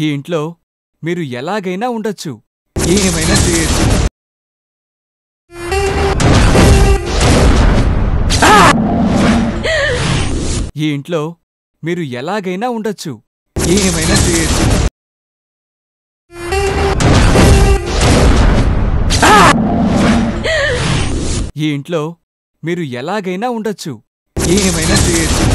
ఈ ఇంట్లో మీరు ఎలాగైనా ఉండొచ్చు. ఏమైనా చేయొచ్చు ఈ ఇంట్లో మీరు ఎలాగైనా ఉండొచ్చు. ఏమైనా చేయొచ్చు ఈ ఇంట్లో మీరు ఎలాగైనా ఉండొచ్చు. ఏమైనా చేయొచ్చు